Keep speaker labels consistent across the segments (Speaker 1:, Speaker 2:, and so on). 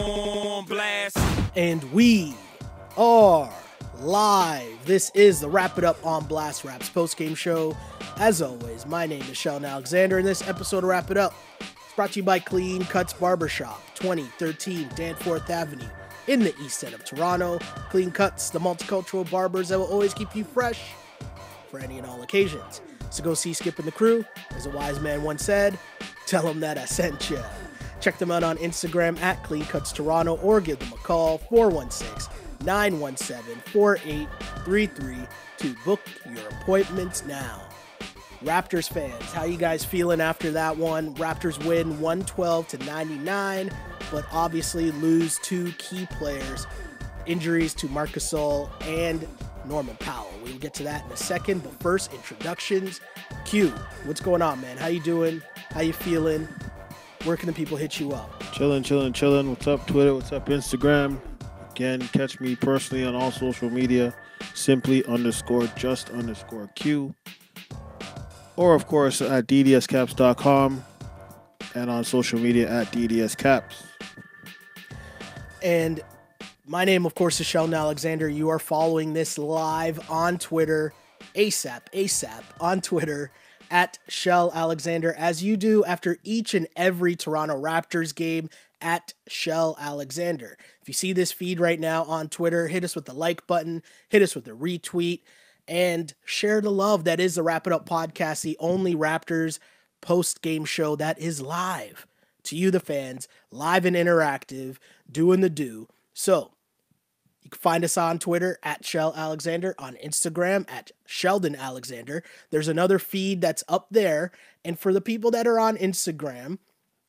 Speaker 1: on blast.
Speaker 2: And we are live. This is the Rap It Up on Blast Raps post game show. As always, my name is Sheldon Alexander, and this episode of Rap It Up is brought to you by Clean Cuts Barbershop, 2013 Danforth Avenue in the east end of Toronto. Clean Cuts, the multicultural barbers that will always keep you fresh for any and all occasions. So go see Skip and the crew. As a wise man once said, tell them that I sent you. Check them out on Instagram at Clean Cuts Toronto or give them a call 416 917 4833 to book your appointments now. Raptors fans, how you guys feeling after that one? Raptors win 112 to 99, but obviously lose two key players. Injuries to Marc Gasol and Norman Powell. We'll get to that in a second, but first introductions. Q, what's going on, man? How you doing? How you feeling? Where can the people hit you up?
Speaker 3: Chilling, chilling, chilling. What's up, Twitter? What's up, Instagram? Again, catch me personally on all social media. Simply underscore just underscore Q. Or, of course, at ddscaps.com and on social media at ddscaps.
Speaker 2: And my name, of course, is Sheldon Alexander. You are following this live on Twitter, ASAP, ASAP on Twitter at Shel Alexander, as you do after each and every Toronto Raptors game at Shel Alexander. If you see this feed right now on Twitter, hit us with the like button, hit us with the retweet, and share the love that is the Rap It Up podcast, the only Raptors post game show that is live to you, the fans, live and interactive, doing the do. So, you can find us on Twitter at Shel Alexander, on Instagram at Sheldon Alexander. There's another feed that's up there. And for the people that are on Instagram,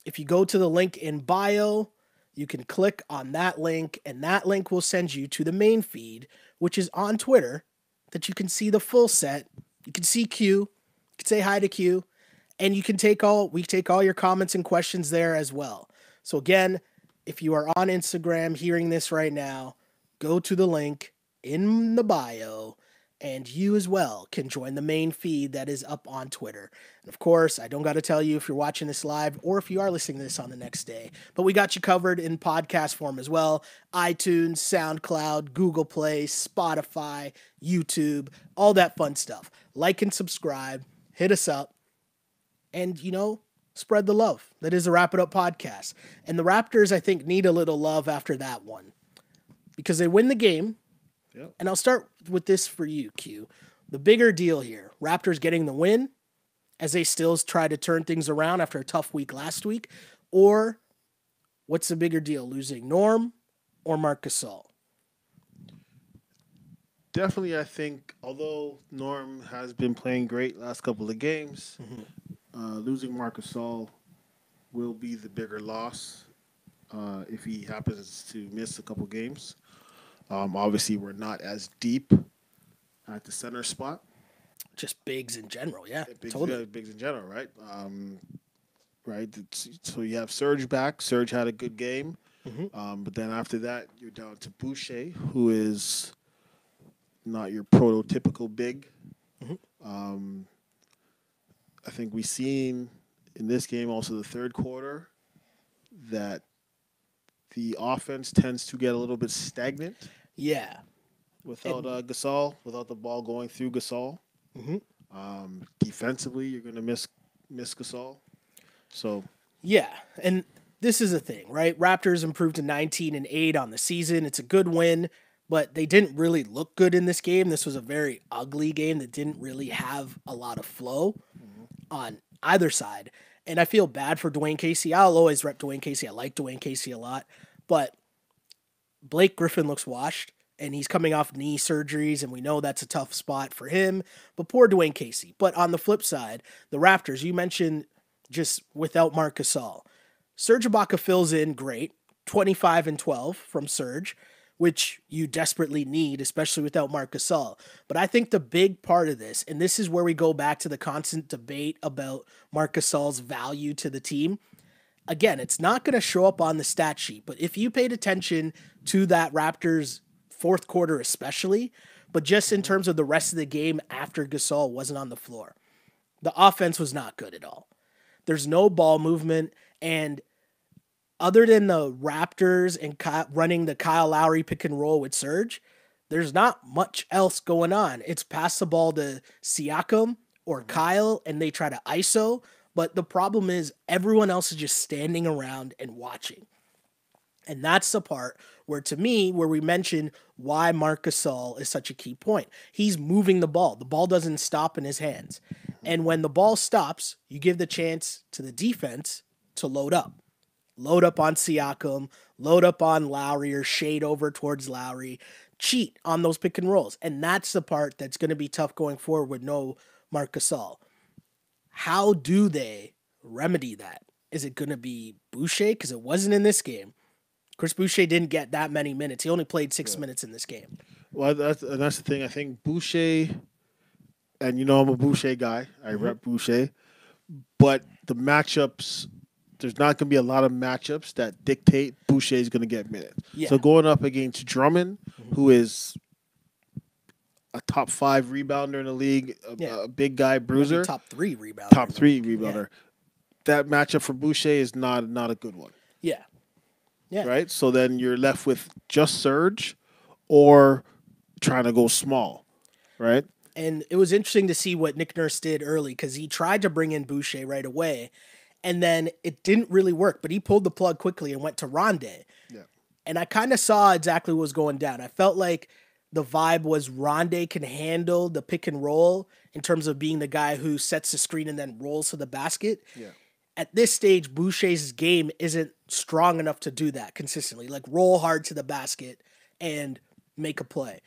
Speaker 2: if you go to the link in bio, you can click on that link, and that link will send you to the main feed, which is on Twitter, that you can see the full set. You can see Q, you can say hi to Q, and you can take all we take all your comments and questions there as well. So again, if you are on Instagram hearing this right now, go to the link in the bio and you as well can join the main feed that is up on Twitter. And of course, I don't got to tell you if you're watching this live or if you are listening to this on the next day, but we got you covered in podcast form as well iTunes, SoundCloud, Google Play, Spotify, YouTube, all that fun stuff. Like and subscribe, hit us up, and you know, spread the love. That is a Rap It Up podcast. And the Raptors, I think, need a little love after that one because they win the game.
Speaker 3: Yep.
Speaker 2: And I'll start with this for you, Q. The bigger deal here Raptors getting the win as they still try to turn things around after a tough week last week, or what's the bigger deal, losing Norm or Marc Gasol?
Speaker 3: Definitely, I think, although Norm has been playing great last couple of games, uh, losing Marc Gasol will be the bigger loss uh, if he happens to miss a couple games. Um, obviously, we're not as deep at the center spot.
Speaker 2: Just bigs in general, yeah,
Speaker 3: Bigs,
Speaker 2: totally.
Speaker 3: uh, bigs in general, right? Um, right. So you have Serge back. Serge had a good game,
Speaker 2: Mhm.
Speaker 3: um, but then after that, you're down to Boucher, who is not your prototypical big.
Speaker 2: Mhm.
Speaker 3: Um, I think we've seen in this game, also the third quarter, that the offense tends to get a little bit stagnant
Speaker 2: Yeah,
Speaker 3: without uh, Gasol, without the ball going through Gasol.
Speaker 2: Mhm.
Speaker 3: Um, defensively, you're going to miss miss Gasol. So
Speaker 2: Yeah, and this is a thing, right? Raptors improved to 19 and 8 on the season. It's a good win, but they didn't really look good in this game. This was a very ugly game that didn't really have a lot of flow on either side. And I feel bad for Dwane Casey. I'll always rep Dwane Casey. I like Dwane Casey a lot, but Blake Griffin looks washed and he's coming off knee surgeries, and we know that's a tough spot for him. But poor Dwane Casey. But on the flip side, the Raptors, you mentioned just without Marc Gasol. Serge Ibaka fills in great, 25 and 12 from Serge, which you desperately need, especially without Marc Gasol. But I think the big part of this, and this is where we go back to the constant debate about Marc Gasol's value to the team. Again, it's not going to show up on the stat sheet, but if you paid attention to that Raptors fourth quarter, especially, but just in mm-hmm. terms of the rest of the game after Gasol wasn't on the floor, the offense was not good at all. There's no ball movement, and other than the Raptors and Ky- running the Kyle Lowry pick and roll with Serge, there's not much else going on. It's pass the ball to Siakam or mm-hmm. Kyle, and they try to ISO. But the problem is everyone else is just standing around and watching. And that's the part where, to me, where we mention why Marc Gasol is such a key point. He's moving the ball. The ball doesn't stop in his hands. And when the ball stops, you give the chance to the defense to load up. Load up on Siakam, load up on Lowry or shade over towards Lowry, cheat on those pick and rolls. And that's the part that's going to be tough going forward with no Marc Gasol. How do they remedy that? Is it going to be Boucher? Because it wasn't in this game. Chris Boucher didn't get that many minutes. He only played six minutes in this game.
Speaker 3: Well, that's and that's the thing. I think Boucher, and you know I'm a Boucher guy. I
Speaker 2: Mm-hmm.
Speaker 3: rep Boucher, but the matchups. There's not going to be a lot of matchups that dictate Boucher is going to get minutes.
Speaker 2: Yeah.
Speaker 3: So going up against Drummond, who is a top five rebounder in the league, a,
Speaker 2: Yeah.
Speaker 3: a big guy bruiser, top,
Speaker 2: Top three rebound.
Speaker 3: three rebounder. That matchup for Boucher is not not a good one.
Speaker 2: Yeah. Yeah.
Speaker 3: right? So then you're left with just Serge or trying to go small, right?
Speaker 2: And it was interesting to see what Nick Nurse did early because he tried to bring in Boucher right away. And then it didn't really work, but he pulled the plug quickly and went to Rondae.
Speaker 3: Yeah.
Speaker 2: And I kind of saw exactly what was going down. I felt like the vibe was Rondae can handle the pick and roll in terms of being the guy who sets the screen and then rolls to the basket.
Speaker 3: Yeah.
Speaker 2: At this stage, Boucher's game isn't strong enough to do that consistently. Like roll hard to the basket and make a play.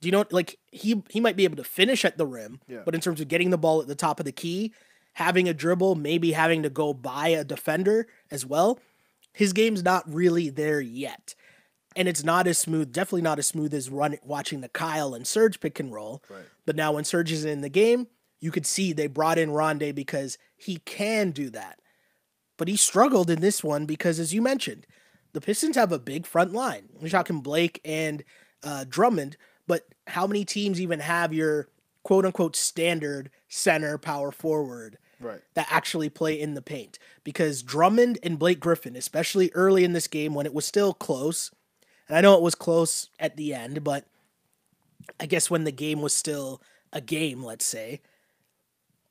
Speaker 2: Do you know like he he might be able to finish at the rim,
Speaker 3: Yeah.
Speaker 2: but in terms of getting the ball at the top of the key, having a dribble, maybe having to go by a defender as well, his game's not really there yet. And it's not as smooth, definitely not as smooth as run watching the Kyle and Serge pick and roll.
Speaker 3: Right.
Speaker 2: But now when Serge is in the game, you could see they brought in Rondae because he can do that. But he struggled in this one because, as you mentioned, the Pistons have a big front line. We're talking Blake and uh, Drummond, but how many teams even have your quote unquote standard center power forward
Speaker 3: Right.
Speaker 2: that actually play in the paint? Because Drummond and Blake Griffin, especially early in this game when it was still close, and I know it was close at the end, but I guess when the game was still a game, let's say,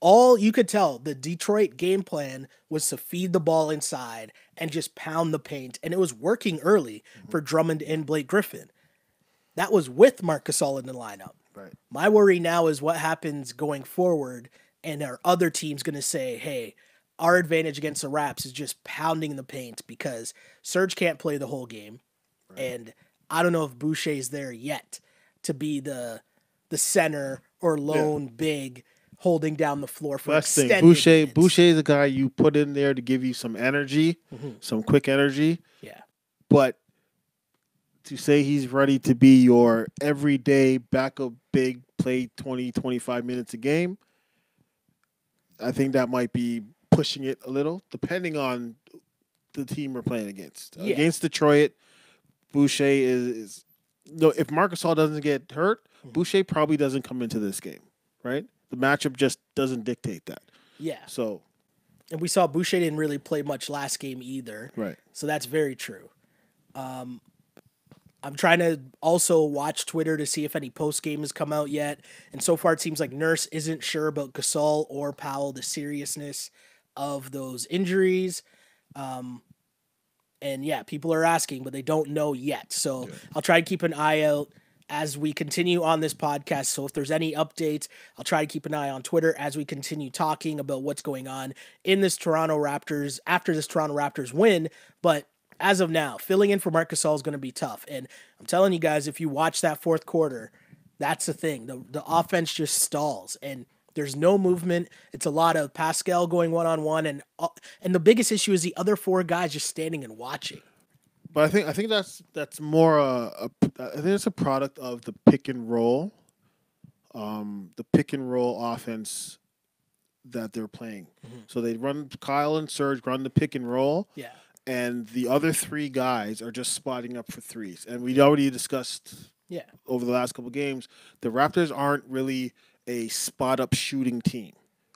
Speaker 2: all you could tell the Detroit game plan was to feed the ball inside and just pound the paint, and it was working early mm-hmm. for Drummond and Blake Griffin. That was with Marc Gasol in the lineup.
Speaker 3: Right.
Speaker 2: My worry now is what happens going forward, and are other teams going to say, "Hey, our advantage against the Raps is just pounding the paint because Serge can't play the whole game, and I don't know if Boucher's there yet to be the the center or lone big holding down the floor for
Speaker 3: the
Speaker 2: extended
Speaker 3: thing. Boucher.
Speaker 2: minutes.
Speaker 3: Boucher is the guy you put in there to give you some energy,
Speaker 2: Mm-hmm.
Speaker 3: some quick energy.
Speaker 2: Yeah,
Speaker 3: But to say he's ready to be your everyday backup big, play 20, 25 minutes a game, I think that might be pushing it a little, depending on the team we're playing against.
Speaker 2: Yeah.
Speaker 3: Against Detroit, Boucher is, is no. If Marc Gasol doesn't get hurt,
Speaker 2: Hmm.
Speaker 3: Boucher probably doesn't come into this game, right? The matchup just doesn't dictate that.
Speaker 2: yeah.
Speaker 3: So,
Speaker 2: And we saw Boucher didn't really play much last game either.
Speaker 3: right.
Speaker 2: So that's very true. Um, I'm trying to also watch Twitter to see if any post game has come out yet. And so far, it seems like Nurse isn't sure about Gasol or Powell, the seriousness of those injuries. Um, and yeah, people are asking, but they don't know yet. So I'll try to keep an eye out as we continue on this podcast. So if there's any updates, I'll try to keep an eye on Twitter as we continue talking about what's going on in this Toronto Raptors after this Toronto Raptors win. But as of now, filling in for Marc Gasol is going to be tough. And I'm telling you guys, if you watch that fourth quarter, that's the thing. The the offense just stalls and there's no movement. It's a lot of Pascal going one on one, and and the biggest issue is the other four guys just standing and watching.
Speaker 3: But I think I think that's that's more uh, a I think it's a product of the pick and roll, um, the pick and roll offense that they're playing. So they run Kyle and Serge run the pick and roll,
Speaker 2: Yeah,
Speaker 3: and the other three guys are just spotting up for threes. And we already discussed
Speaker 2: yeah,
Speaker 3: over the last couple games, the Raptors aren't really a spot up shooting team,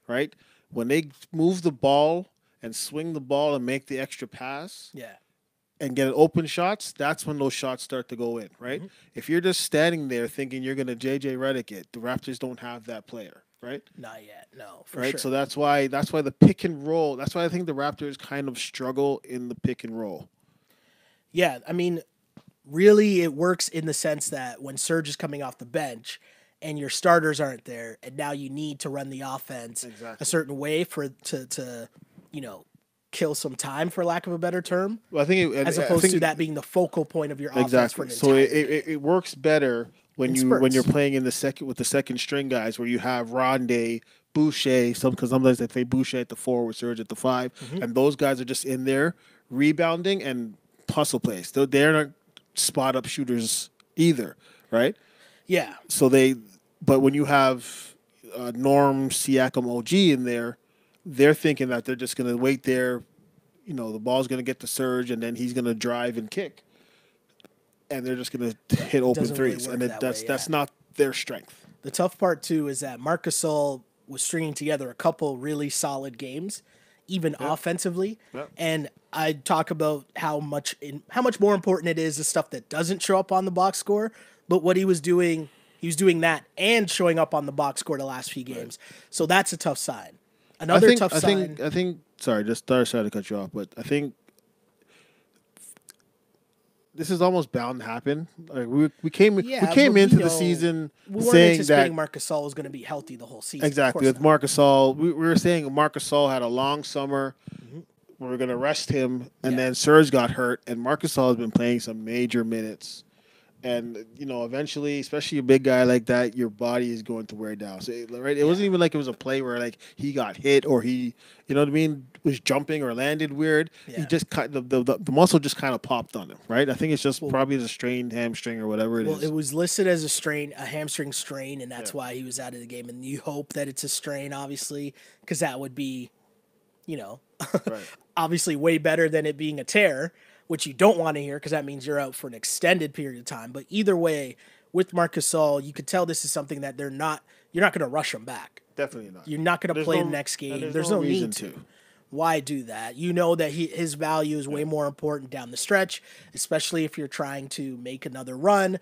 Speaker 3: right? When they move the ball and swing the ball and make the extra pass,
Speaker 2: yeah,
Speaker 3: and get open shots, that's when those shots start to go in, right?
Speaker 2: Mm-hmm.
Speaker 3: If you're just standing there thinking you're gonna JJ Redick it, the Raptors don't have that player, right?
Speaker 2: Not yet. No, for
Speaker 3: right.
Speaker 2: sure.
Speaker 3: So that's why that's why the pick and roll. That's why I think the Raptors kind of struggle in the pick and roll.
Speaker 2: Yeah, I mean, really, it works in the sense that when Serge is coming off the bench and your starters aren't there, and now you need to run the offense
Speaker 3: Exactly.
Speaker 2: a certain way for to to you know kill some time, for lack of a better term,
Speaker 3: Well, I think it,
Speaker 2: as
Speaker 3: I
Speaker 2: opposed
Speaker 3: think
Speaker 2: to that being the focal point of your offense for
Speaker 3: exactly.
Speaker 2: an
Speaker 3: So it, it, it works better when you when you're playing in the second with the second string guys, where you have Rondae, Boucher, some because sometimes they play Boucher at the four with Serge at the 5
Speaker 2: Mm-hmm.
Speaker 3: and those guys are just in there rebounding and hustle plays. They're, they're not spot up shooters either, right?
Speaker 2: yeah.
Speaker 3: so they but when you have uh, norm siakam og in there they're thinking that they're just going to wait there you know the ball's going to get the Serge and then he's going to drive and kick and they're just going to hit open
Speaker 2: doesn't really
Speaker 3: threes and it,
Speaker 2: that
Speaker 3: that's
Speaker 2: way,
Speaker 3: that's not their strength
Speaker 2: The tough part too is that Marcus Gasol was stringing together a couple really solid games, even offensively.
Speaker 3: Yep.
Speaker 2: And I talk about how much in, how much more important it is the stuff that doesn't show up on the box score. But what he was doing, he was doing that and showing up on the box score the last few games. So that's a tough sign. Another
Speaker 3: I think,
Speaker 2: tough
Speaker 3: I
Speaker 2: sign.
Speaker 3: think I think sorry just sorry to cut you off but I think this is almost bound to happen. Like we we came
Speaker 2: Yeah,
Speaker 3: we came
Speaker 2: but we
Speaker 3: into the season
Speaker 2: we
Speaker 3: saying that
Speaker 2: Marcus Gasol was going to be healthy the whole season.
Speaker 3: Exactly. With. Marc Gasol, we, we were saying Marc Gasol had a long summer. Mm-hmm. We were going to rest him, and
Speaker 2: Yeah.
Speaker 3: then Serge got hurt, and Marc Gasol has been playing some major minutes. And you know, eventually, especially a big guy like that, your body is going to wear down. So, it- right? It wasn't even like it was a play where like he got hit or he, you know what I mean, was jumping or landed weird. He just of the, the, the muscle just kind of popped on him, right? I think it's just probably the strained hamstring or whatever it is.
Speaker 2: Well, it was listed as a strain, a hamstring strain, and that's why he was out of the game. And you hope that it's a strain, obviously, because that would be, you know,
Speaker 3: right.
Speaker 2: obviously way better than it being a tear, which you don't want to hear because that means you're out for an extended period of time. But either way, with Marcus Gasol, you could tell this is something that they're not. You're not going to rush him back.
Speaker 3: Definitely not.
Speaker 2: You're not going to play
Speaker 3: no-
Speaker 2: him next game. There's, no,
Speaker 3: reason
Speaker 2: need to. Why do that? You know that he, his value is way more important down the stretch, especially if you're trying to make another run.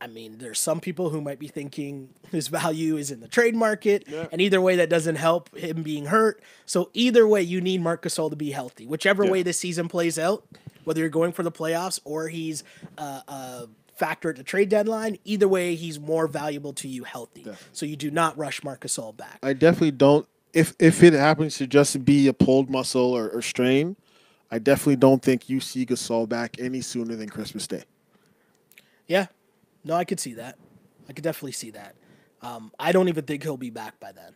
Speaker 2: I mean, there's some people who might be thinking his value is in the trade market,
Speaker 3: Yeah.
Speaker 2: and either way, that doesn't help him being hurt. So either way, you need Marc Gasol to be healthy. Whichever way
Speaker 3: Yeah.
Speaker 2: this season plays out, whether you're going for the playoffs or he's uh, a factor at the trade deadline, either way, he's more valuable to you healthy. So you do not rush Marc Gasol back.
Speaker 3: I definitely don't. If if it happens to just be a pulled muscle or, or strain, I definitely don't think you see Gasol back any sooner than Christmas Day.
Speaker 2: Yeah, no, I could see that. I could definitely see that. Um, I don't even think he'll be back by then.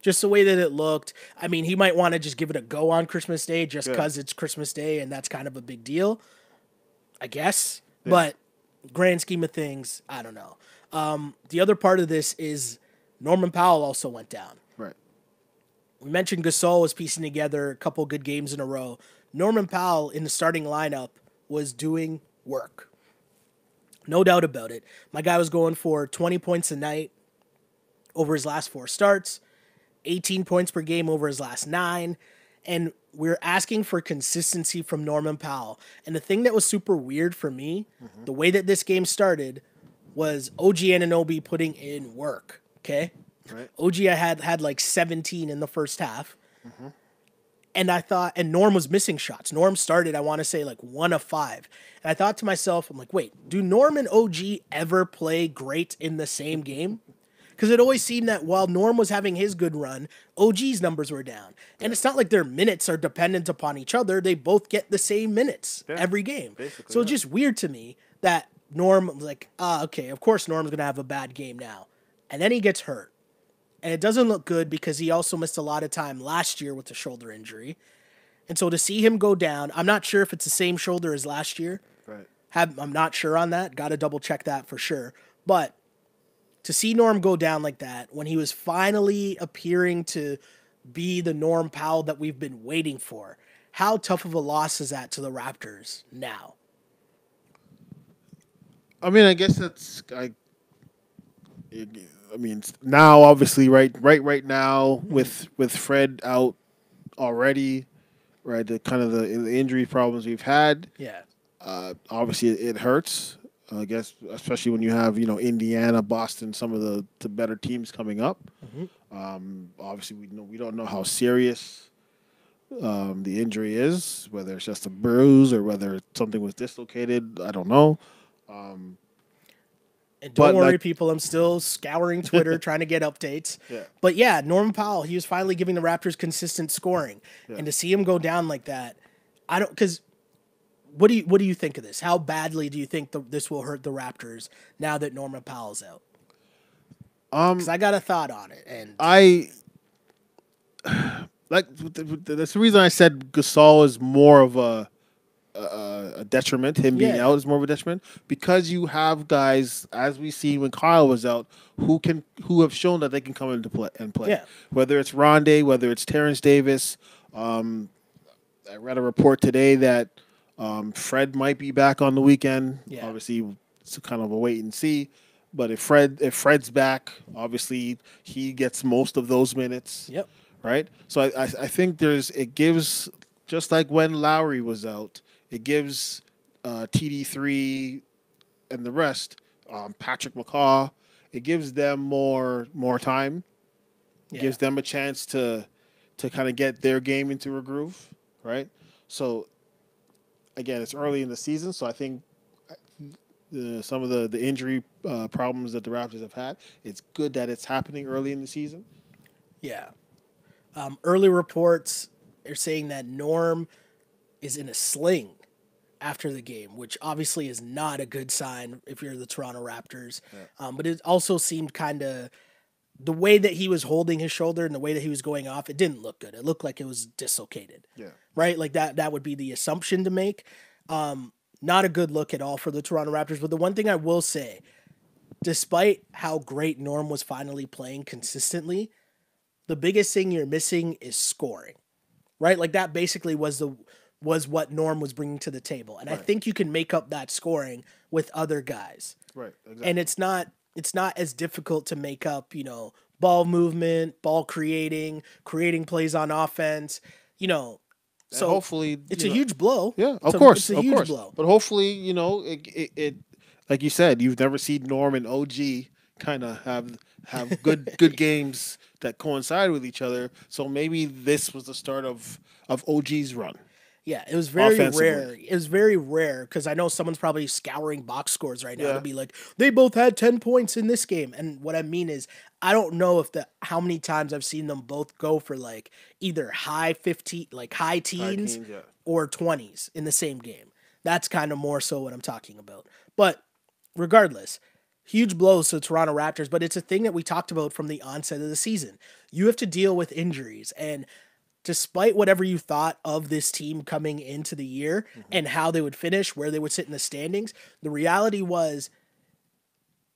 Speaker 2: Just the way that it looked. I mean, he might want to just give it a go on Christmas Day just
Speaker 3: Yeah.
Speaker 2: because it's Christmas Day and that's kind of a big deal, I guess. But grand scheme of things, I don't know. Um, the other part of this is Norman Powell also went down.
Speaker 3: Right.
Speaker 2: We mentioned Gasol was piecing together a couple good games in a row. Norman Powell in the starting lineup was doing work. No doubt about it. My guy was going for 20 points a night over his last four starts, 18 points per game over his last nine. And we're asking for consistency from Norman Powell. And the thing that was super weird for me, mm-hmm. the way that this game started, was OG Anunoby putting in work. Okay.
Speaker 3: Right.
Speaker 2: OG had had like 17 in the first half. Mm-hmm. And I thought, and Norm was missing shots. Norm started, I want to say, like one of five. And I thought to myself, I'm like, wait, do Norm and OG ever play great in the same game? Because it always seemed that while Norm was having his good run, OG's numbers were down. And it's not like their minutes are dependent upon each other. They both get the same minutes every game.
Speaker 3: basically,
Speaker 2: so it's just weird to me that Norm was like, ah, okay, of course Norm's going to have a bad game now. And then he gets hurt. And it doesn't look good because he also missed a lot of time last year with a shoulder injury. And so to see him go down, I'm not sure if it's the same shoulder as last year.
Speaker 3: Right.
Speaker 2: Have I'm not sure on that. Got to double check that for sure. But to see Norm go down like that when he was finally appearing to be the Norm Powell that we've been waiting for, how tough of a loss is that to the Raptors now?
Speaker 3: I mean, I guess that's I. I mean, now obviously, right, right, right now with with Fred out already, right, the kind of the, the injury problems we've had.
Speaker 2: Yeah.
Speaker 3: Uh, obviously, it, it hurts. I guess, especially when you have you know Indiana, Boston, some of the, the better teams coming up. Um, obviously, we know we don't know how serious um, the injury is, whether it's just a bruise or whether something was dislocated. I don't know.
Speaker 2: And don't worry,
Speaker 3: like-
Speaker 2: people, I'm still scouring Twitter trying to get updates.
Speaker 3: Yeah.
Speaker 2: But yeah, Norman Powell, he was finally giving the Raptors consistent scoring. And to see him go down like that, I don't because what do you what do you think of this? How badly do you think the, this will hurt the Raptors now that Norman Powell's out?
Speaker 3: Um,
Speaker 2: Because I got a thought on it, and
Speaker 3: I like th- th- that's the reason I said Gasol is more of a a, a detriment. Him being
Speaker 2: Yeah.
Speaker 3: out is more of a detriment because you have guys, as we see when Kyle was out, who can who have shown that they can come into play and play.
Speaker 2: Yeah.
Speaker 3: Whether it's Rondae, whether it's Terrence Davis. Um, I read a report today that um, Fred might be back on the weekend.
Speaker 2: Yeah.
Speaker 3: Obviously, it's kind of a wait and see. But if Fred if Fred's back, obviously he gets most of those minutes
Speaker 2: yep,
Speaker 3: right? So I, I I think there's it gives just like when Lowry was out, it gives uh, TD three and the rest, um, Patrick McCaw, it gives them more more time,
Speaker 2: yeah.
Speaker 3: gives them a chance to to kind of get their game into a groove, right? So again, it's early in the season, so I think. The, some of the, the injury uh, problems that the Raptors have had, it's good that it's happening early in the season.
Speaker 2: Yeah. Um, early reports are saying that Norm is in a sling after the game, which obviously is not a good sign if you're the Toronto Raptors. Um, but it also seemed kind of the way that he was holding his shoulder and the way that he was going off, it didn't look good. It looked like it was dislocated.
Speaker 3: Yeah.
Speaker 2: Right? Like that that would be the assumption to make. Um, not a good look at all for the Toronto Raptors. But the one thing I will say, despite how great Norm was finally playing consistently, the biggest thing you're missing is scoring. Right? Like that basically was the was what Norm was bringing to the table. And I think you can make up that scoring with other guys
Speaker 3: Right. Exactly.
Speaker 2: and it's not it's not as difficult to make up you know ball movement ball creating creating plays on offense you know
Speaker 3: And
Speaker 2: so
Speaker 3: hopefully
Speaker 2: it's a
Speaker 3: know-
Speaker 2: huge blow
Speaker 3: Yeah, of course,
Speaker 2: it's a
Speaker 3: of
Speaker 2: huge
Speaker 3: course.
Speaker 2: blow
Speaker 3: But hopefully, you know, it, it, it like you said, you've never seen Norm and OG kind of have have good good games that coincide with each other. So maybe this was the start of of OG's run.
Speaker 2: Yeah it was very rare it was very rare because i know someone's probably scouring box scores right now
Speaker 3: Yeah.
Speaker 2: to be like they both had 10 points in this game and what i mean is i don't know if the how many times i've seen them both go for like either high 15 like high teens
Speaker 3: teens, yeah.
Speaker 2: or 20s in the same game. That's kind of more so what I'm talking about. But regardless, huge blows to the Toronto Raptors, but it's a thing that we talked about from the onset of the season. You have to deal with injuries and despite whatever you thought of this team coming into the year mm-hmm. and how they would finish, where they would sit in the standings, the reality was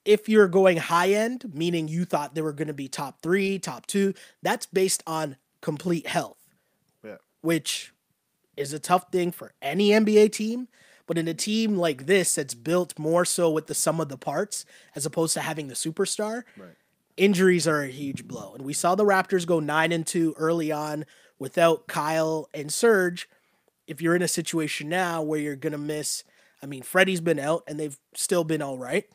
Speaker 2: if you're going high end, meaning you thought they were going to be top 3, top 2, that's based on complete health
Speaker 3: Yeah.
Speaker 2: which is a tough thing for any NBA team. But in a team like this that's built more so with the sum of the parts as opposed to having the superstar,
Speaker 3: Right.
Speaker 2: injuries are a huge blow. And we saw the Raptors go nine and two early on without Kyle and Serge. If you're in a situation now where you're gonna miss, I mean, Freddie's been out and they've still been all right.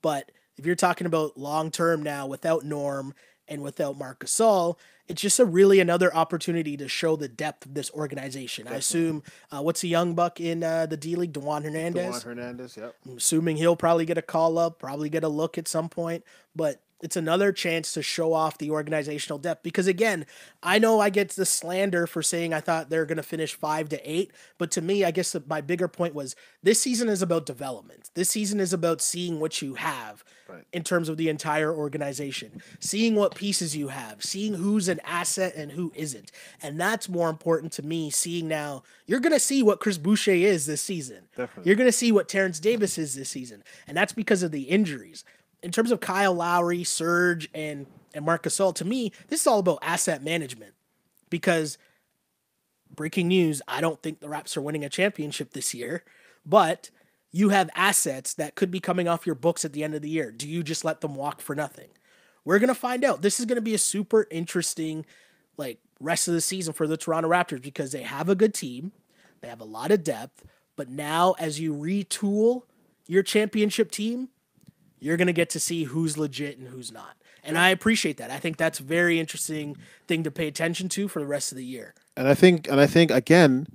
Speaker 2: But if you're talking about long term now without Norm and without Marc Gasol, it's just a really another opportunity to show the depth of this organization. I assume uh, what's the young buck in uh, the D League, Dewan Hernandez.
Speaker 3: Juan Hernandez. Yep.
Speaker 2: I'm assuming he'll probably get a call up, probably get a look at some point, but it's another chance to show off the organizational depth because again, I know I get the slander for saying I thought they're going to finish 5 to 8, but to me, I guess my bigger point was this season is about development. This season is about seeing what you have
Speaker 3: Right.
Speaker 2: in terms of the entire organization, seeing what pieces you have, seeing who's an asset and who isn't. And that's more important to me seeing now. You're going to see what Chris Boucher is this season.
Speaker 3: Definitely.
Speaker 2: You're going to see what Terrence Davis is this season, and that's because of the injuries. In terms of Kyle Lowry, Serge, and and Marc Gasol, to me, this is all about asset management. Because breaking news, I don't think the Raps are winning a championship this year, but you have assets that could be coming off your books at the end of the year. Do you just let them walk for nothing? We're gonna find out. This is gonna be a super interesting, like rest of the season for the Toronto Raptors because they have a good team, they have a lot of depth, But now, as you retool your championship team, you're going to get to see who's legit and who's not. And I appreciate that. I think that's a very interesting thing to pay attention to for the rest of the year.
Speaker 3: And I think, and I think again,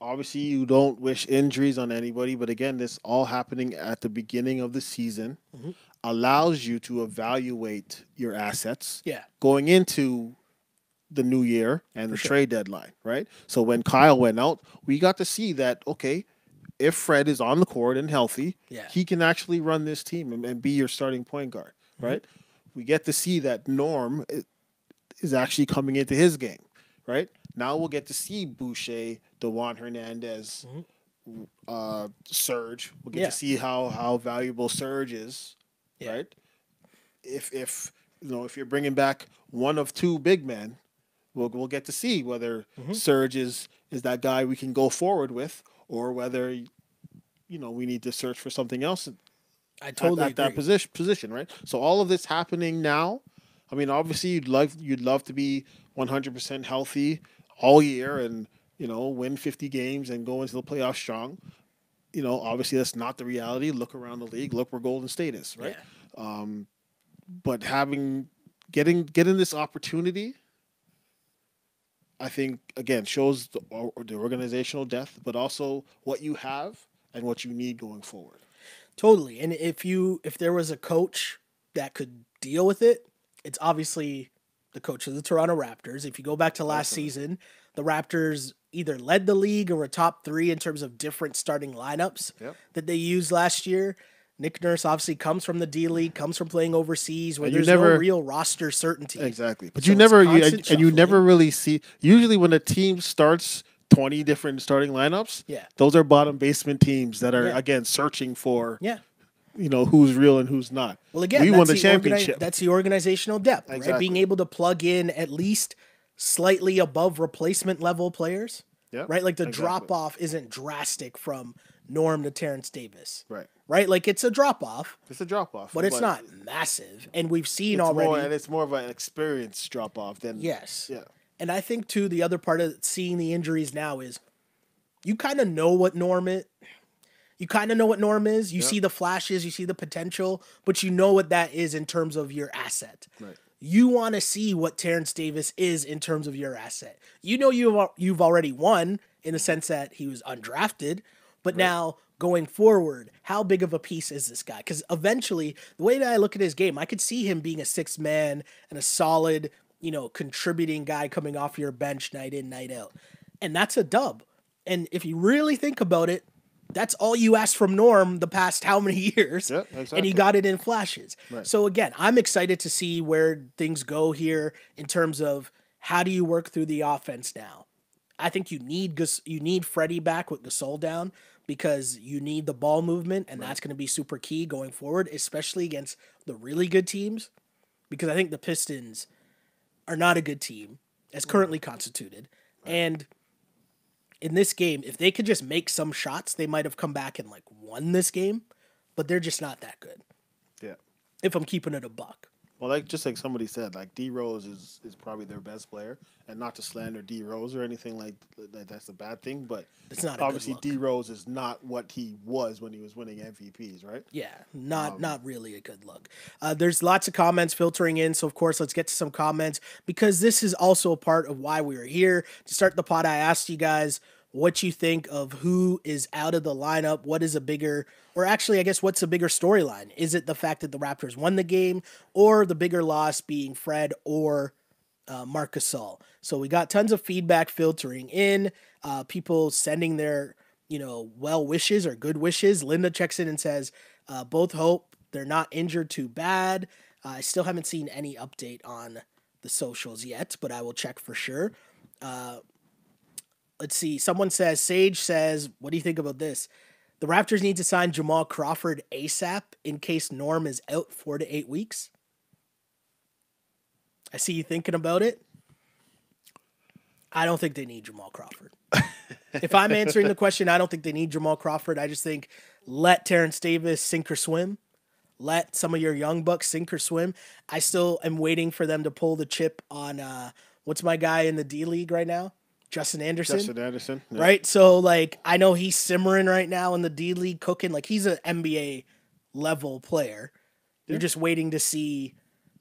Speaker 3: obviously you don't wish injuries on anybody, but again, this all happening at the beginning of the season
Speaker 2: Mm-hmm.
Speaker 3: allows you to evaluate your assets.
Speaker 2: Yeah.
Speaker 3: Going into the new year and the
Speaker 2: sure.
Speaker 3: trade deadline, right? So when Kyle went out, we got to see that okay, if Fred is on the court and healthy,
Speaker 2: Yeah.
Speaker 3: he can actually run this team and, and be your starting point guard,
Speaker 2: Mm-hmm.
Speaker 3: right? We get to see that Norm is actually coming into his game, right? Now we'll get to see Boucher, Dewan Hernandez, uh, Serge. We'll get
Speaker 2: Mm-hmm. Yeah.
Speaker 3: to see how how valuable Serge is,
Speaker 2: Yeah.
Speaker 3: right? If if you know if you're bringing back one of two big men, we'll we'll get to see whether
Speaker 2: Mm-hmm.
Speaker 3: Serge is is that guy we can go forward with, or whether you know we need to search for something else
Speaker 2: I totally
Speaker 3: at that
Speaker 2: agree.
Speaker 3: position position, right? So all of this happening now. I mean, obviously you'd love you'd love to be 100% healthy all year and you know win 50 games and go into the playoffs strong. You know, obviously that's not the reality. Look around the league. Look where Golden State is, right? Um, but having getting getting this opportunity, I think again shows the, or, the organizational depth, but also what you have and what you need going forward.
Speaker 2: Totally. And if you if there was a coach that could deal with it, it's obviously the coach of the Toronto Raptors. If you go back to last season, the Raptors either led the league or were top three in terms of different starting lineups
Speaker 3: Yep.
Speaker 2: that they used last year. Nick Nurse obviously comes from the D League, comes from playing overseas, where
Speaker 3: And you
Speaker 2: there's no real roster certainty.
Speaker 3: Exactly. But
Speaker 2: So
Speaker 3: you never you, and, and you never really see usually when a team starts 20 different starting lineups,
Speaker 2: Yeah.
Speaker 3: those are bottom basement teams that are
Speaker 2: Yeah.
Speaker 3: again searching for
Speaker 2: Yeah.
Speaker 3: you know who's real and who's not.
Speaker 2: Well, again,
Speaker 3: we
Speaker 2: that's
Speaker 3: won the
Speaker 2: organi-
Speaker 3: championship.
Speaker 2: that's the organizational depth, right? Being able to plug in at least slightly above replacement level players,
Speaker 3: Yep,
Speaker 2: right? Like the
Speaker 3: exactly.
Speaker 2: drop off isn't drastic from Norm to Terrence Davis,
Speaker 3: right.
Speaker 2: right? Like it's a drop off,
Speaker 3: It's a drop off.
Speaker 2: but it's not massive, and we've seen already.
Speaker 3: more, and it's more of an experience drop off than
Speaker 2: yes,
Speaker 3: Yeah.
Speaker 2: and I think too the other part of seeing the injuries now is you kind of know what Norm is. You kind of know what Norm is. You
Speaker 3: Yeah.
Speaker 2: see the flashes, you see the potential, but you know what that is in terms of your asset.
Speaker 3: Right.
Speaker 2: You want to see what Terrence Davis is in terms of your asset. You know you've you've already won in the sense that he was undrafted, but now going forward, how big of a piece is this guy? Because eventually, the way that I look at his game, I could see him being a sixth man and a solid, you know, contributing guy coming off your bench night in, night out, and that's a dub. And if you really think about it, that's all you asked from Norm the past how many years,
Speaker 3: Yeah,
Speaker 2: and he got it in flashes.
Speaker 3: Right.
Speaker 2: So again, I'm excited to see where things go here in terms of how do you work through the offense now. I think you need you need Freddie back with Gasol down because you need the ball movement, and that's going to be super key going forward, especially against the really good teams. Because I think the Pistons are not a good team as currently constituted, and in this game, if they could just make some shots, they might have come back and like won this game, but they're just not that good.
Speaker 3: Yeah.
Speaker 2: If I'm keeping it a buck.
Speaker 3: Well, like just like somebody said, like D Rose is, is probably their best player, and not to slander D Rose or anything like that. That's a bad thing, but
Speaker 2: It's not
Speaker 3: obviously. D Rose is not what he was when he was winning MVPs, right?
Speaker 2: Yeah, not not really a good look. Uh, there's lots of comments filtering in, so of course let's get to some comments because this is also a part of why we are here. To start the pod, I asked you guys what you think of who is out of the lineup. What is a bigger, or actually, I guess, what's a bigger storyline? Is it the fact that the Raptors won the game, or the bigger loss being Fred or uh, Marc Gasol. So we got tons of feedback filtering in, uh, people sending their, you know, well wishes or good wishes. Linda checks in and says, uh, both hope they're not injured too bad. Uh, I still haven't seen any update on the socials yet, but I will check for sure. Uh, let's see. Someone says, Sage says, what do you think about this? The Raptors need to sign Jamal Crawford ASAP in case Norm is out four to eight weeks. I see you thinking about it. I don't think they need Jamal Crawford. if I'm answering the question, I don't think they need Jamal Crawford. I just think let Terrence Davis sink or swim. Let some of your young bucks sink or swim. I still am waiting for them to pull the chip on uh, what's my guy in the D League right now? Justin Anderson.
Speaker 3: Justin Anderson, yeah.
Speaker 2: right? So like I know he's simmering right now in the D League, cooking like he's an NBA level player. You're
Speaker 3: Yeah.
Speaker 2: just waiting to see,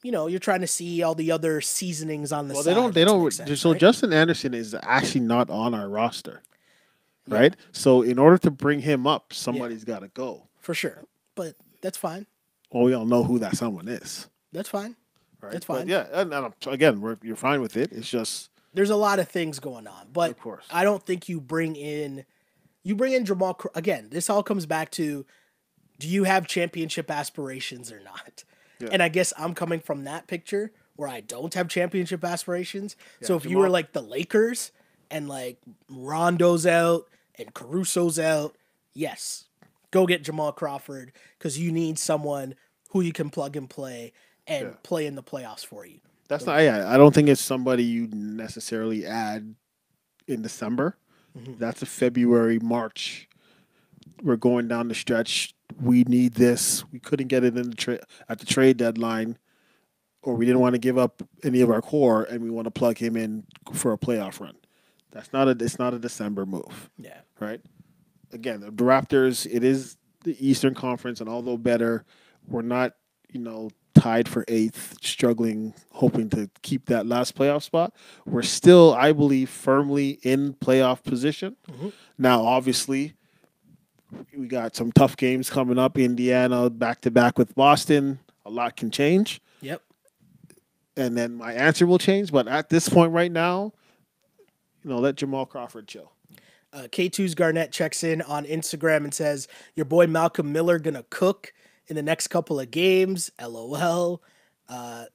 Speaker 2: you know, you're trying to see all the other seasonings on the
Speaker 3: Well,
Speaker 2: side.
Speaker 3: they don't. They don't.
Speaker 2: sense,
Speaker 3: so
Speaker 2: right?
Speaker 3: Justin Anderson is actually not on our roster,
Speaker 2: Yeah.
Speaker 3: right? So in order to bring him up, somebody's got to go.
Speaker 2: for sure, but that's fine.
Speaker 3: Well, we all know who that someone is,
Speaker 2: That's fine.
Speaker 3: right?
Speaker 2: That's
Speaker 3: But
Speaker 2: fine.
Speaker 3: yeah, and, and again, we're, you're fine with it. It's just,
Speaker 2: There's a lot of things going on, but
Speaker 3: of course,
Speaker 2: I don't think you bring in you bring in Jamal again. This all comes back to do you have championship aspirations or not?
Speaker 3: Yeah.
Speaker 2: And I guess I'm coming from that picture where I don't have championship aspirations. so
Speaker 3: Yeah,
Speaker 2: if you were like the Lakers and like Rondo's out and Caruso's out, yes, go get Jamal Crawford because you need someone who you can plug and play and
Speaker 3: Yeah.
Speaker 2: play in the playoffs for you.
Speaker 3: That's not. Yeah, I don't think it's somebody you necessarily add in December.
Speaker 2: Mhm.
Speaker 3: That's a February, March. We're going down the stretch. We need this. We couldn't get it in the tra- at the trade deadline, or we didn't want to give up any of our core, and we want to plug him in for a playoff run. That's not a. It's not a December move,
Speaker 2: Yeah.
Speaker 3: right? Again, the Raptors. It is the Eastern Conference, and although better, we're not. You know, tied for eighth, struggling, hoping to keep that last playoff spot. We're still, I believe, firmly in playoff position.
Speaker 2: Mhm.
Speaker 3: Now, obviously, we got some tough games coming up. Indiana back to back with Boston. A lot can change,
Speaker 2: Yep.
Speaker 3: and then my answer will change. But at this point, right now, you know, let Jamal Crawford chill.
Speaker 2: Uh, K2's Garnett checks in on Instagram and says, Your boy Malcolm Miller gonna cook in the next couple of games. LOL. Uh,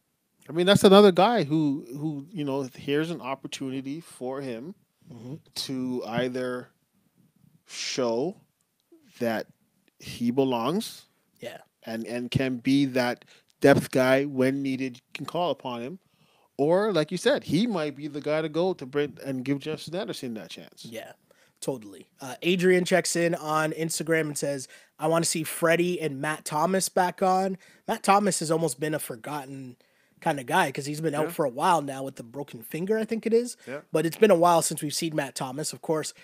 Speaker 3: I mean, that's another guy who, who you know, here's an opportunity for him
Speaker 2: Mhm.
Speaker 3: to either show that he belongs
Speaker 2: yeah.
Speaker 3: and and can be that depth guy when needed. Can call upon him, or like you said, he might be the guy to go to bring and give Justin Anderson that chance.
Speaker 2: Yeah. Totally. Uh, Adrian checks in on Instagram and says, I want to see Freddie and Matt Thomas back on. Matt Thomas has almost been a forgotten kind of guy because he's been out
Speaker 3: Yeah.
Speaker 2: for a while now with the broken finger, I think it is.
Speaker 3: Yeah.
Speaker 2: But it's been a while since we've seen Matt Thomas. Of course,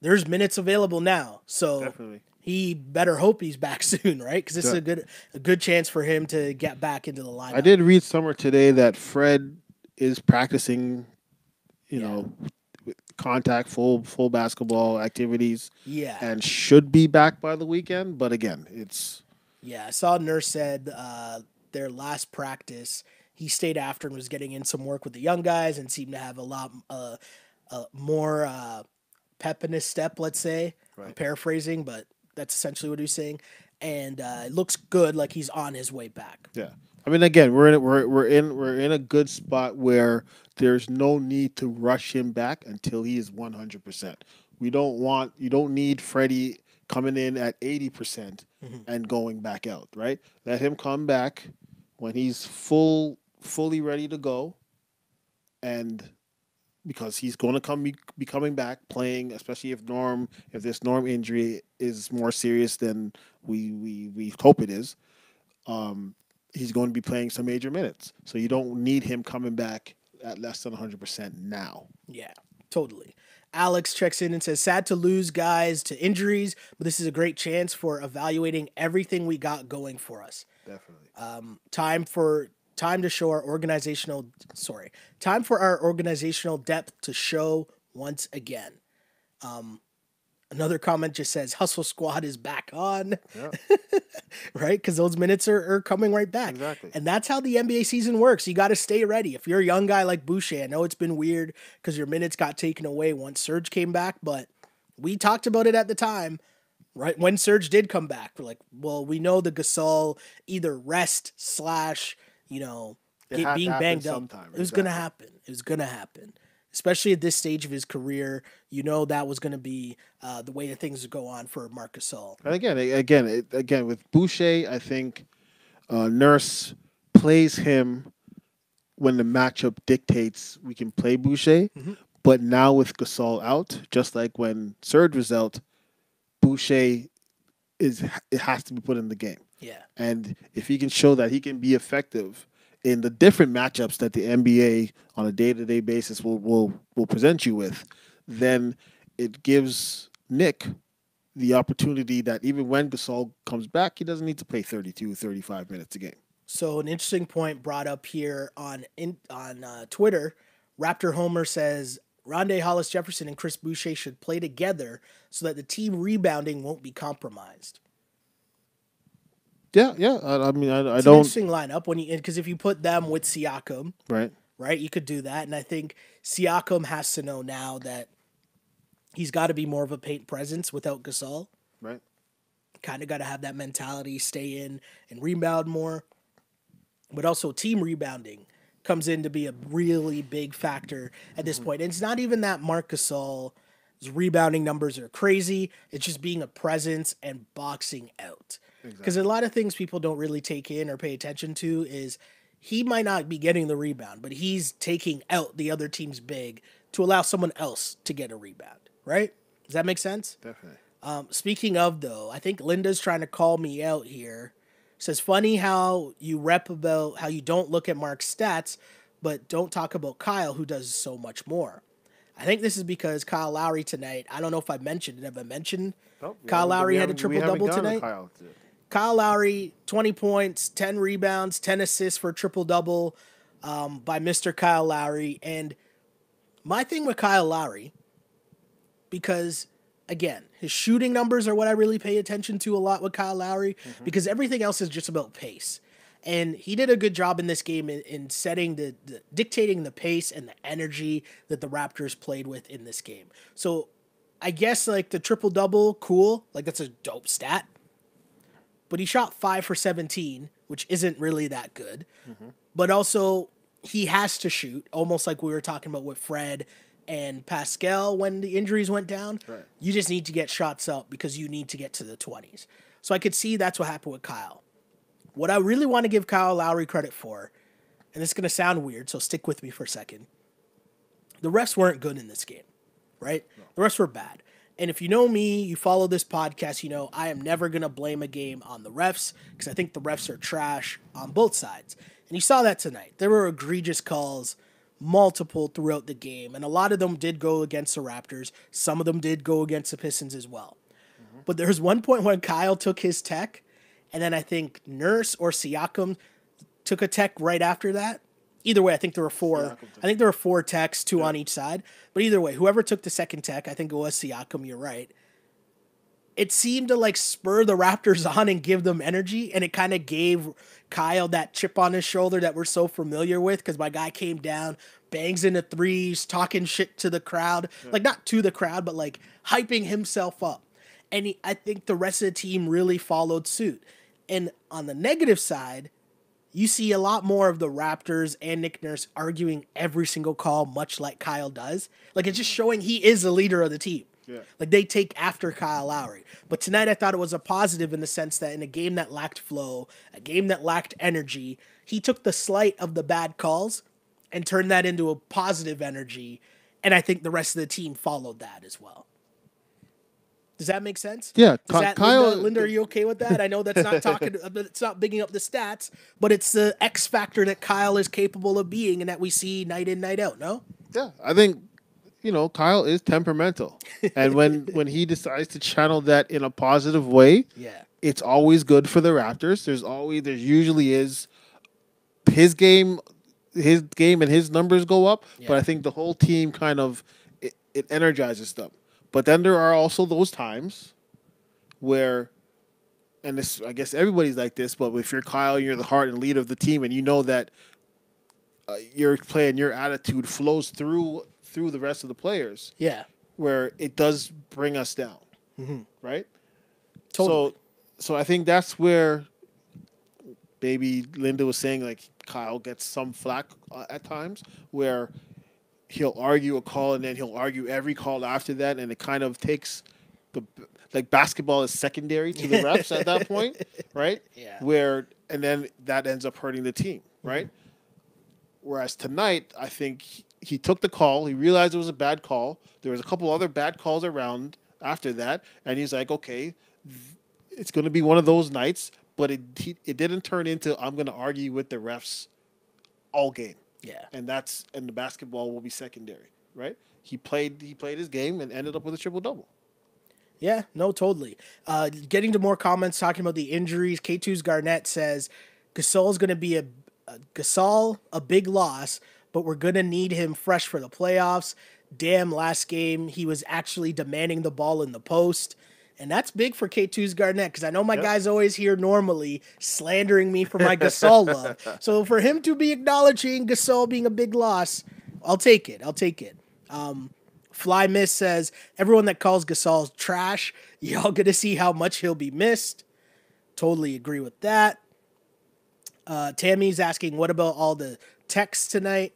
Speaker 2: there's minutes available now. So
Speaker 3: Definitely.
Speaker 2: he better hope he's back soon, right? Because this is a good a good chance for him to get back into the lineup.
Speaker 3: I did read somewhere today that Fred is practicing, you
Speaker 2: Yeah.
Speaker 3: know, with contact full full basketball activities
Speaker 2: Yeah,
Speaker 3: and should be back by the weekend. But again, it's
Speaker 2: yeah. I saw Nurse said uh, their last practice, he stayed after and was getting in some work with the young guys and seemed to have a lot uh, uh, more uh, pep in his step. Let's say I'm paraphrasing, but that's essentially what he was saying. And uh, it looks good, like he's on his way back.
Speaker 3: Yeah, I mean, again, we're in a- we're we're in we're in a good spot where there's no need to rush him back until he is one hundred percent. We don't want you don't need Freddie coming in at eighty percent
Speaker 2: Mhm.
Speaker 3: and going back out. Right, let him come back when he's full fully ready to go, and because he's going to come be, be coming back playing, especially if Norm if this Norm injury is more serious than we we we hope it is. Um, he's going to be playing some major minutes. So you don't need him coming back at less than 100% now.
Speaker 2: Yeah, totally. Alex checks in and says, sad to lose guys to injuries, but this is a great chance for evaluating everything we got going for us.
Speaker 3: Definitely.
Speaker 2: Um, time for time to show our organizational sorry, time for our organizational depth to show once again. Um, another comment just says Hustle Squad is back on,
Speaker 3: Yeah,
Speaker 2: right? Because those minutes are, are coming right back.
Speaker 3: exactly.
Speaker 2: And that's how the NBA season works. You got to stay ready. If you're a young guy like Boucher, I know it's been weird because your minutes got taken away once Serge came back, but we talked about it at the time, right? When Serge did come back, we're like, well, we know the Gasol either rest slash, you know,
Speaker 3: It
Speaker 2: get, being banged up.
Speaker 3: sometime,
Speaker 2: It was gonna happen. It was gonna happen. Especially at this stage of his career, you know that was going to be uh, the way that things would go on for Marcus Gasol.
Speaker 3: And again, again, it, again with Boucher, I think uh, Nurse plays him when the matchup dictates we can play Boucher.
Speaker 2: Mhm.
Speaker 3: But now with Gasol out, just like when Serge was out, Boucher is it has to be put in the game.
Speaker 2: Yeah,
Speaker 3: And if he can show that he can be effective in the different matchups that the NBA on a day to day basis will, will will present you with, then it gives Nick the opportunity that even when Gasol comes back, he doesn't need to play 32, 35 minutes a game.
Speaker 2: So an interesting point brought up here on in, on uh, Twitter. Raptor Homer says Rondae Hollis Jefferson and Chris Boucher should play together so that the team rebounding won't be compromised.
Speaker 3: Yeah, yeah. I, I mean, I, I
Speaker 2: It's an
Speaker 3: don't.
Speaker 2: interesting lineup when you because if you put them with Siakam,
Speaker 3: Right.
Speaker 2: right, you could do that, and I think Siakam has to know now that he's got to be more of a paint presence without Gasol.
Speaker 3: Right.
Speaker 2: kind of got to have that mentality, stay in and rebound more. But also, team rebounding comes in to be a really big factor at this mm-hmm. point. And it's not even that Marc Gasol's rebounding numbers are crazy. It's just being a presence and boxing out. Because a lot of things people don't really take in or pay attention to is he might not be getting the rebound, but he's taking out the other team's big to allow someone else to get a rebound, right? Does that make sense?
Speaker 3: Definitely.
Speaker 2: Um, speaking of though, I think Linda's trying to call me out here. Says funny how you rep about how you don't look at Marc's stats, but don't talk about Kyle who does so much more. I think this is because Kyle Lowry tonight. I don't know if I mentioned it. Have I mentioned Kyle Lowry had a triple double tonight?
Speaker 3: Kyle
Speaker 2: Lowry, 20 points, 10 rebounds, 10 assists for a triple double um, by Mr. Kyle Lowry. And my thing with Kyle Lowry, because again, his shooting numbers are what I really pay attention to a lot with Kyle Lowry, because everything else is just about pace. And he did a good job in this game in, in setting the, the dictating the pace and the energy that the Raptors played with in this game. So I guess like the triple double, cool. Like that's a dope stat but he shot five for 17, which isn't really that good. But also, he has to shoot, almost like we were talking about with Fred and Pascal when the injuries went down.
Speaker 3: Right.
Speaker 2: You just need to get shots up because you need to get to the 20s. So I could see that's what happened with Kyle. What I really want to give Kyle Lowry credit for, and this is going to sound weird, so stick with me for a second. The refs weren't good in this game, right? The refs were bad. And if you know me, you follow this podcast, you know I am never going to blame a game on the refs because I think the refs are trash on both sides. And you saw that tonight. There were egregious calls, multiple throughout the game, and a lot of them did go against the Raptors. Some of them did go against the Pistons as well. Mm-hmm. But there was one point when Kyle took his tech, and then I think Nurse or Siakam took a tech right after that. Either way, I think there were four. I think there were four techs, two on each side. But either way, whoever took the second tech, I think it was Siakam. You're right. It seemed to like spur the Raptors on and give them energy, and it kind of gave Kyle that chip on his shoulder that we're so familiar with. Because my guy came down, bangs into threes, talking shit to the crowd, like not to the crowd, but like hyping himself up. And he, I think the rest of the team really followed suit. And on the negative side, you see a lot more of the Raptors and Nick Nurse arguing every single call, much like Kyle does. Like it's just showing he is the leader of the team.
Speaker 3: Yeah.
Speaker 2: Like they take after Kyle Lowry. But tonight I thought it was a positive in the sense that in a game that lacked flow, a game that lacked energy, he took the slight of the bad calls and turned that into a positive energy. And I think the rest of the team followed that as well. Does that make sense?
Speaker 3: Yeah,
Speaker 2: Does that,
Speaker 3: Kyle-
Speaker 2: Linda, Linda, are you okay with that? I know that's not talking, uh, it's not bigging up the stats, but it's the X factor that Kyle is capable of being and that we see night in, night out. No,
Speaker 3: Yeah, I think you know Kyle is temperamental, and when when he decides to channel that in a positive way,
Speaker 2: yeah,
Speaker 3: it's always good for the Raptors. There's always there usually is his game, his game and his numbers go up, but I think the whole team kind of it, it energizes them. But then there are also those times where, and this I guess everybody's like this, but if you're Kyle, you're the heart and lead of the team, and you know that uh, your play and your attitude flows through through the rest of the players,
Speaker 2: yeah,
Speaker 3: where it does bring us down, right?
Speaker 2: Totally.
Speaker 3: So, so I think that's where maybe Linda was saying like Kyle gets some flack uh, at times where he'll argue a call and then he'll argue every call after that, and it kind of takes the like basketball is secondary to the refs at that point, right?
Speaker 2: Yeah.
Speaker 3: Where and then that ends up hurting the team, mm-hmm. right? Whereas tonight, I think he, he took the call. He realized it was a bad call. There was a couple other bad calls around after that, and he's like, okay, it's going to be one of those nights. But it he, it didn't turn into I'm going to argue with the refs all game,
Speaker 2: yeah,
Speaker 3: and that's and the basketball will be secondary, right? he played he played his game and ended up with a triple double.
Speaker 2: Yeah, no, totally. Uh, getting to more comments talking about the injuries. K2's Garnett says Gasol's going to be a, a Gasol a big loss, but we're going to need him fresh for the playoffs. Damn, last game he was actually demanding the ball in the post. And that's big for K2's Garnett because I know my
Speaker 3: Yep.
Speaker 2: guys always here normally slandering me for my Gasol love. So for him to be acknowledging Gasol being a big loss, I'll take it. I'll take it. Um, Fly Miss says everyone that calls Gasol trash, y'all gonna see how much he'll be missed. Totally agree with that. Uh, Tammy's asking, what about all the texts tonight?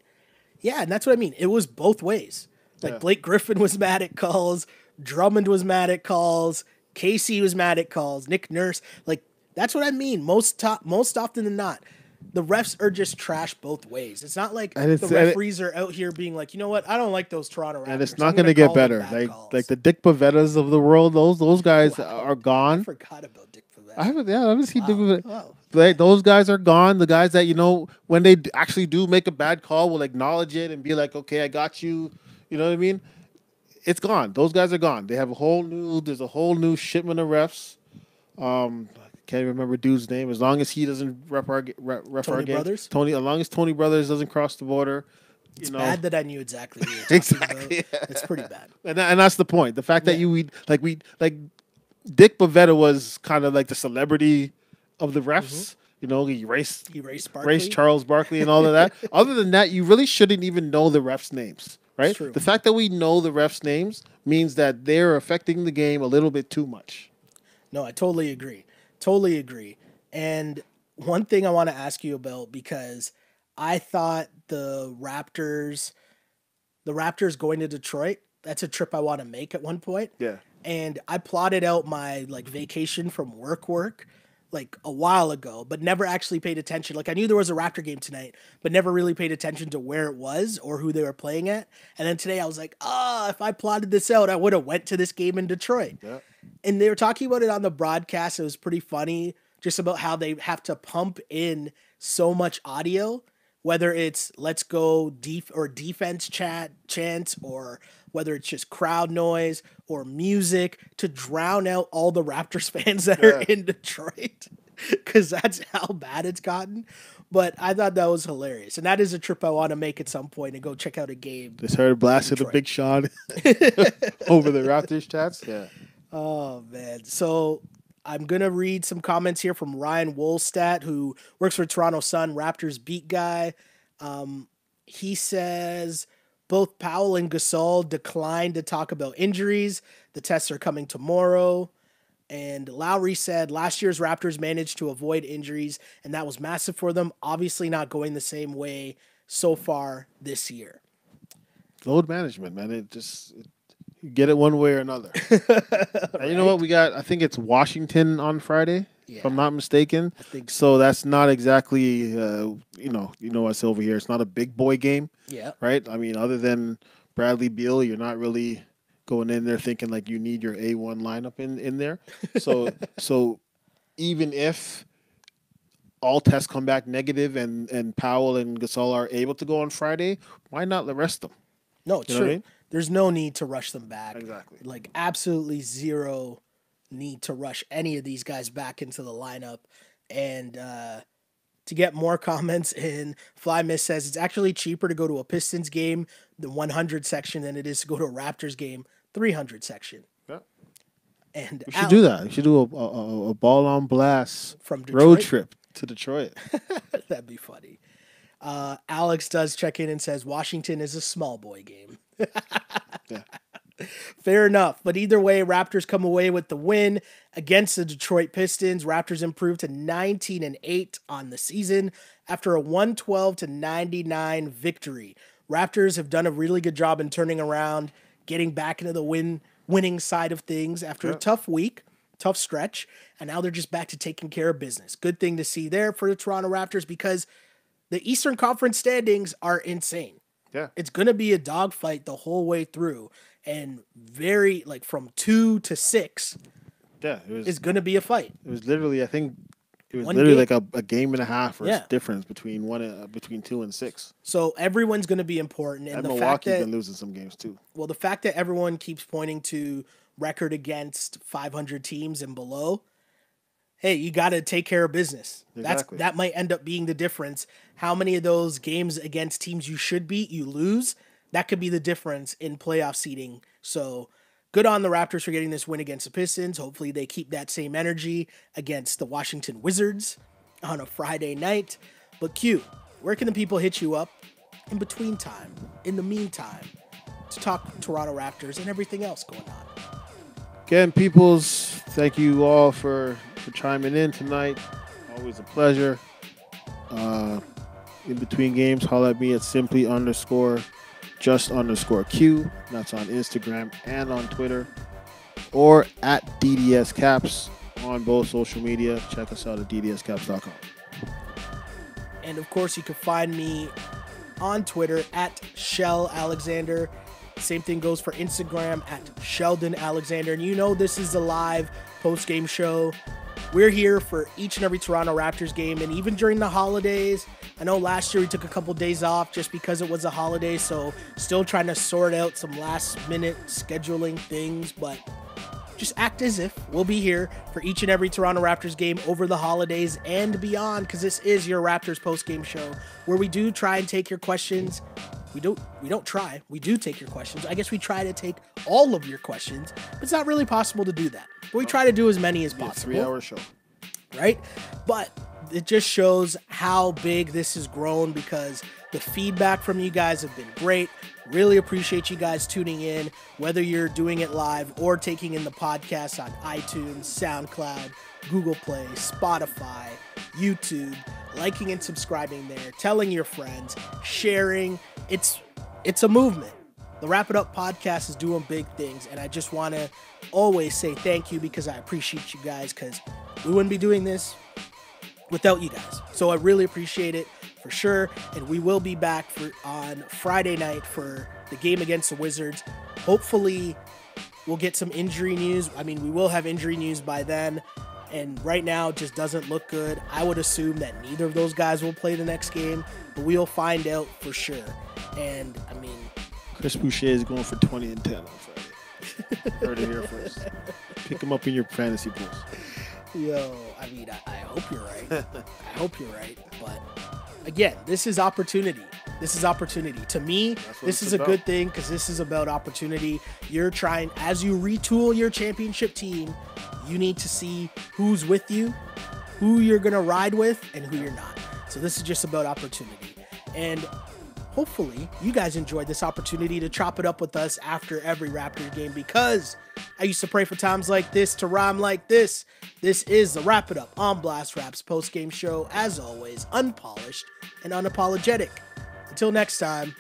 Speaker 2: Yeah, and that's what I mean. It was both ways. Like
Speaker 3: Yeah.
Speaker 2: Blake Griffin was mad at calls, Drummond was mad at calls, Casey was mad at calls, Nick Nurse. Like that's what I mean. Most top, most often than not, the refs are just trash both ways. It's not like
Speaker 3: it's-
Speaker 2: the
Speaker 3: and it-
Speaker 2: are out here being like, you know what, I don't like those Toronto.
Speaker 3: And it's not going to get better. Like
Speaker 2: calls."
Speaker 3: like the Dick Bavettas of the world, those those guys are
Speaker 2: I
Speaker 3: gone.
Speaker 2: forgot about Dick Bavetta.
Speaker 3: I haven't yeah, I haven't seen Dick Bavetta.
Speaker 2: Wow.
Speaker 3: Like, those guys are gone. The guys that you know when they actually do make a bad call will acknowledge it and be like, "Okay, I got you." You know what I mean? It's gone. Those guys are gone. They have a whole new. There's a whole new shipment of refs. Um, can't remember dude's name. As long as he doesn't rep our ref our
Speaker 2: Tony
Speaker 3: games.
Speaker 2: Brothers?
Speaker 3: Tony. As long as Tony Brothers doesn't cross the border. You
Speaker 2: It's
Speaker 3: know,
Speaker 2: bad that I knew exactly who you were talking
Speaker 3: Exactly,
Speaker 2: about. It's pretty bad.
Speaker 3: and, and that's the point. The fact that you we like we like Dick Bavetta was kind of like the celebrity of the refs.
Speaker 2: Mm-hmm.
Speaker 3: You know, he raced
Speaker 2: He raced Barkley.
Speaker 3: race Charles Barkley and all of that. Other than that, you really shouldn't even know the refs' names, right? The fact that we know the refs' names means that they're affecting the game a little bit too much.
Speaker 2: No, I totally agree. Totally agree. And one thing I want to ask you about because I thought the Raptors, the Raptors going to Detroit, that's a trip I want to make at one point.
Speaker 3: Yeah.
Speaker 2: and I plotted out my like vacation from work work like a while ago, but never actually paid attention. Like I knew there was a Raptor game tonight, but never really paid attention to where it was or who they were playing at. And then today I was like, ah, if I plotted this out, I would have went to this game in Detroit.
Speaker 3: Yeah.
Speaker 2: And they were talking about it on the broadcast. It was pretty funny, just about how they have to pump in so much audio, whether it's let's go def or defense chat chants or whether it's just crowd noise or music to drown out all the Raptors fans that are in Detroit. Cause that's how bad it's gotten. But I thought that was hilarious. And that is a trip I want to make at some point and go check out a game.
Speaker 3: Just heard blasted the Big Sean over the Raptors chats. Yeah.
Speaker 2: Oh man. So I'm gonna read some comments here from Ryan Wolstat, who works for Toronto Sun, Raptors beat guy. Um, he says both Powell and Gasol declined to talk about injuries. The tests are coming tomorrow. And Lowry said last year's Raptors managed to avoid injuries, and that was massive for them. Obviously, not going the same way so far this year.
Speaker 3: Load management, man. It just it, you get it one way or another. And you know what? We got. I think it's Washington on Friday, if I'm not mistaken.
Speaker 2: I think
Speaker 3: So that's not exactly, uh, you know, you know us over here. It's not a big boy game,
Speaker 2: Yeah.
Speaker 3: right? I mean, other than Bradley Beal, you're not really going in there thinking like you need your A one lineup in in there. So so even if all tests come back negative and and Powell and Gasol are able to go on Friday, why not the rest of them?
Speaker 2: No, it's
Speaker 3: You know what I
Speaker 2: true.
Speaker 3: mean?
Speaker 2: There's no need to rush them back.
Speaker 3: Exactly.
Speaker 2: Like absolutely zero need to rush any of these guys back into the lineup. And uh, to get more comments in, Fly Miss says it's actually cheaper to go to a Pistons game, the 100 section, than it is to go to a Raptors game, 300 section.
Speaker 3: Yeah.
Speaker 2: And
Speaker 3: We should
Speaker 2: Al-
Speaker 3: do that. We should do a, a, a- a ball on blast
Speaker 2: from
Speaker 3: road trip to Detroit.
Speaker 2: That'd be funny. Uh, Alex does check in and says Washington is a small boy game.
Speaker 3: Yeah.
Speaker 2: Fair enough. But either way, Raptors come away with the win against the Detroit Pistons. Raptors improved to 19 and 8 on the season after a 112 to 99 victory. Raptors have done a really good job in turning around, getting back into the win winning side of things after a tough week, tough stretch, and now they're just back to taking care of business. Good thing to see there for the Toronto Raptors because the Eastern Conference standings are insane
Speaker 3: Yeah.
Speaker 2: it's going to be a dogfight the whole way through and very like from 2 to 6
Speaker 3: Yeah. It was
Speaker 2: is going to be a fight
Speaker 3: it was literally I think It was
Speaker 2: One
Speaker 3: literally
Speaker 2: game.
Speaker 3: like a, a game and a half or
Speaker 2: Yeah.
Speaker 3: difference between one uh, between two and six.
Speaker 2: So everyone's going to be important, and,
Speaker 3: And,
Speaker 2: the fact
Speaker 3: Milwaukee's
Speaker 2: that
Speaker 3: been losing some games too.
Speaker 2: well, the fact that everyone keeps pointing to record against 500 teams and below, hey, you got to take care of business.
Speaker 3: Exactly.
Speaker 2: That's that might end up being the difference. How many of those games against teams you should beat you lose? That could be the difference in playoff seeding. So good on the Raptors for getting this win against the Pistons. Hopefully they keep that same energy against the Washington Wizards on a Friday night. But Q, where can the people hit you up in between time, in the meantime, to talk Toronto Raptors and everything else going on?
Speaker 3: Again, peoples, thank you all for for chiming in tonight. Always a pleasure. Uh, in between games, holla at me at simply underscore just underscore Q. That's on Instagram and on Twitter. Or at DDS Caps on both social media. Check us out at DDSCaps.com.
Speaker 2: And of course, you can find me on Twitter at Shel Alexander. Same thing goes for Instagram at Sheldon Alexander. And you know, this is a live post game show. We're here for each and every Toronto Raptors game, and even during the holidays. I know last year we took a couple days off just because it was a holiday, so still trying to sort out some last minute scheduling things, but just act as if we'll be here for each and every Toronto Raptors game over the holidays and beyond because this is your Raptors post game show where we do try and take your questions. We don't we don't try. We do take your questions. I guess we try to take all of your questions, but it's not really possible to do that. But we try to do as many as possible
Speaker 3: three hour show.
Speaker 2: right? But it just shows how big this has grown because the feedback from you guys have been great. Really appreciate you guys tuning in, whether you're doing it live or taking in the podcast on iTunes, SoundCloud, Google Play, Spotify, YouTube, liking and subscribing there, telling your friends, sharing. It's it's a movement. The Rap It Up podcast is doing big things, and I just want to always say thank you because I appreciate you guys because we wouldn't be doing this without you guys. So I really appreciate it for sure. And we will be back for on Friday night for the game against the Wizards. Hopefully, we'll get some injury news. I mean, we will have injury news by then. And right now, it just doesn't look good. I would assume that neither of those guys will play the next game, but we'll find out for sure. And I mean,
Speaker 3: Chris Boucher is going for 20 and 10 on Friday. Heard it here first. Pick him up in your fantasy pools.
Speaker 2: Yo, I mean, I, I hope you're right. I hope you're right. But again, this is opportunity. This is opportunity. To me, this is a
Speaker 3: about.
Speaker 2: good thing because this is about opportunity. You're trying, as you retool your championship team, you need to see who's with you, who you're going to ride with, and who you're not. So this is just about opportunity. And hopefully you guys enjoyed this opportunity to chop it up with us after every Raptor game because I used to pray for times like this to rhyme like this. This is the Rap It Up on Blast Raps post game show, as always, unpolished and unapologetic. Until next time,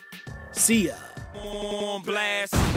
Speaker 2: see ya.
Speaker 1: on blast.